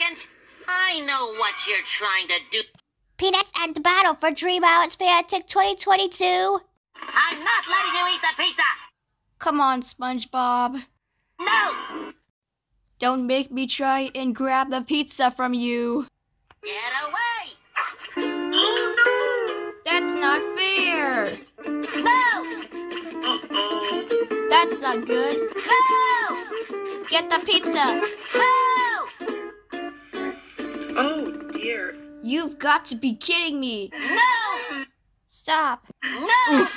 second. I know what you're trying to do. Peanuts and the battle for Dream Islands Fanatic 2022. I'm not letting you eat the pizza. Come on, SpongeBob. No! Don't make me try and grab the pizza from you. Get away! Oh, no. That's not fair. No! That's not good. No! Get the pizza. No! Oh dear. You've got to be kidding me. No! Stop. No!